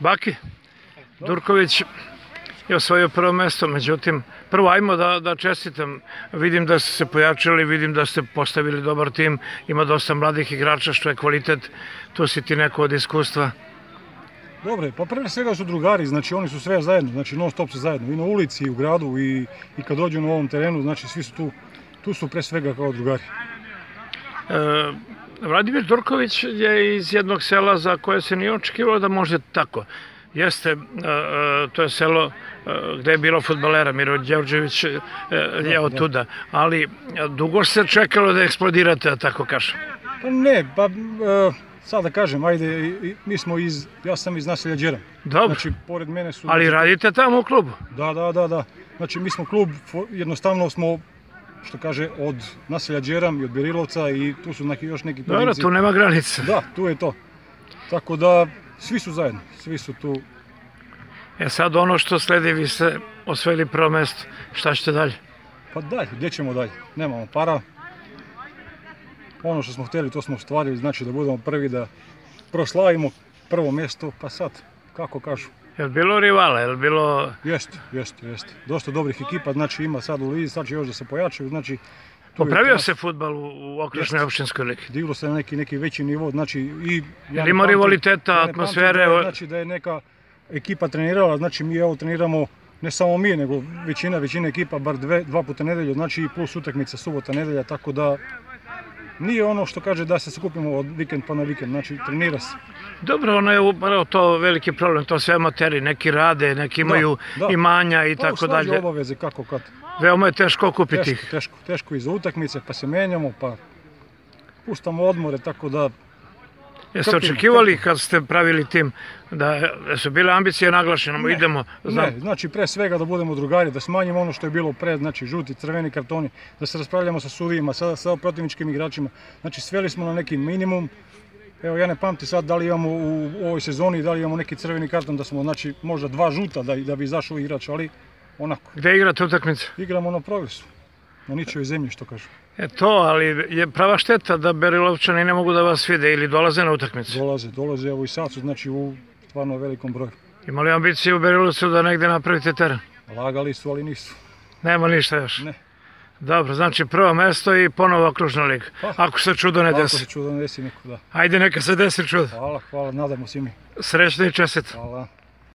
Baki, Durković je osvojio prvo mesto, međutim, prvo ajmo da, da čestitam, vidim da ste se pojačali, vidim da ste postavili dobar tim, ima dosta mladih igrača, što je kvalitet, tu si ti neko od iskustva. Dobre, pa prije svega su drugari, znači oni su sve zajedno, znači non stop su zajedno, i na ulici, i u gradu, i, i kad dođu na ovom terenu, znači svi su tu, tu su pre svega kao drugari. E, Vladimir Durković je iz jednog sela za koje se nije očekivalo da može tako. Jeste, e, e, to je selo e, gde je bilo futbalera, Miro Đorđević je od tuda, ali dugo se čekalo da eksplodirate, da tako kažem. Pa ne, pa sad da kažem, ajde, mi smo iz, ja sam iz naselja Đeram. Dobro, Znači, pored mene su... ali radite tamo u klubu. Da, da, da, da. Znači, mi smo klub, jednostavno smo, što kaže, od naselja Đeram i od Berilovca i tu su neki, još neki Dobro, pojedinci. tu nema granice. Da, tu je to. Tako da, svi su zajedno, svi su tu. E sad ono što sledi, vi ste osvojili prvo mesto, šta ćete dalje? Pa dalje, gdje ćemo dalje? Nemamo para. Ono što smo htjeli, to smo ostvarili, znači da budemo prvi, da proslavimo prvo mjesto, pa sad, kako kažu. Je li bilo rivala, je li bilo... Jeste, jeste, jeste. Dosta dobrih ekipa, znači ima sad u Lizi, sad će još da se pojačaju, znači... Popravio se futbal u, u okružnoj opštinskoj ligi. diglo se na neki, neki veći nivo, znači i... Ne ima rivaliteta, ja atmosfere, Da je, znači da je neka ekipa trenirala, znači mi evo treniramo ne samo mi, nego većina, većina ekipa, bar dve, dva puta nedelju, znači i plus utakmica subota, nedelja, tako da nije ono što kaže da se skupimo od vikend pa na vikend, znači trenira se. Dobro, ono je upravo to veliki problem, to sve amateri, neki rade, neki imaju da. imanja i tako dalje. obaveze kako kad. Veoma je teško okupiti Teško, ih. teško, teško i za utakmice, pa se menjamo, pa puštamo odmore, tako da Jeste očekivali kad ste pravili tim da, su bile ambicije naglašene, idemo, znam, Ne, znači pre svega da budemo drugari, da smanjimo ono što je bilo pre, znači žuti, crveni kartoni, da se raspravljamo sa sudijima, sa, sa protivničkim igračima. Znači sveli smo na neki minimum. Evo ja ne pamtim sad da li imamo u, u ovoj sezoni, da li imamo neki crveni karton, da smo znači možda dva žuta da, da bi izašao igrač, ali onako, gde igrate utakmice? igramo na progresu. Na ničoj zemlji što kažu. E to, ali je prava šteta da Berilovčani ne mogu da vas vide ili dolaze na utakmice. Dolaze, dolaze evo i sad su znači u stvarno velikom broju. Imali ambicije u Berilovcu da negde napravite teren? Lagali su, ali nisu. Nema ništa još. Ne. Dobro, znači prvo mesto i ponovo okružna liga. Pa. Ako se čudo ne Ako desi. se čudo ne desi niko, da. Ajde neka se desi čudo. Hvala, hvala, nadamo se mi. Srećno i čestito. Hvala.